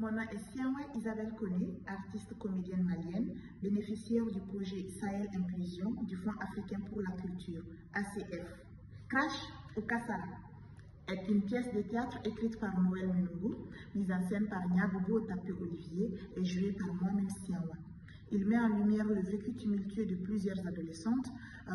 Madonna Essiawa Isabelle Koné, artiste comédienne malienne, bénéficiaire du projet Sahel Inclusion du Fonds africain pour la culture, ACF. Crash ou Kassara est une pièce de théâtre écrite par Noël Menungu, mise en scène par Nyagobo Tapé Olivier et jouée par moi-même Siawa. Il met en lumière le vécu tumultueux de plusieurs adolescentes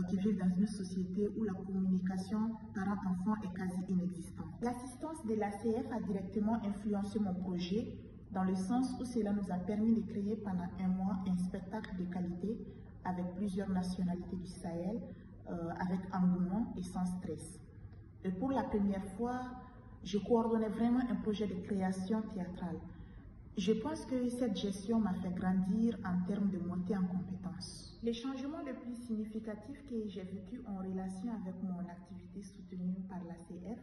qui vivent dans une société où la communication parent-enfant est quasi inexistante. L'assistance de l'ACF a directement influencé mon projet dans le sens où cela nous a permis de créer pendant un mois un spectacle de qualité avec plusieurs nationalités du Sahel, euh, avec engouement et sans stress. Et pour la première fois, je coordonnais vraiment un projet de création théâtrale. Je pense que cette gestion m'a fait grandir en termes de montée en compétences. Les changements les plus significatifs que j'ai vécu en relation avec mon activité soutenue par la CF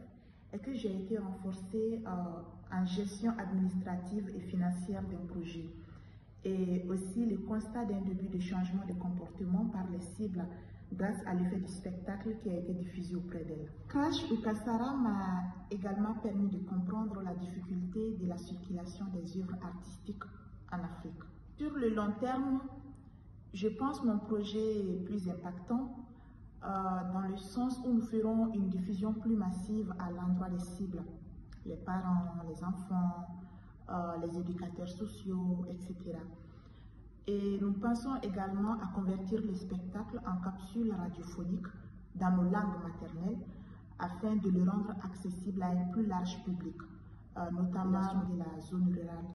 j'ai été renforcée euh, en gestion administrative et financière d'un projet et aussi le constat d'un début de changement de comportement par les cibles grâce à l'effet du spectacle qui a été diffusé auprès d'elle. Crash ou Kassara m'a également permis de comprendre la difficulté de la circulation des œuvres artistiques en Afrique. Sur le long terme, je pense mon projet est plus impactant euh, dans le sens où nous ferons une diffusion plus massive à l'endroit des cibles, les parents, les enfants, euh, les éducateurs sociaux, etc. Et nous pensons également à convertir les spectacles en capsules radiophoniques dans nos langues maternelles afin de le rendre accessible à un plus large public, euh, notamment de la zone rurale.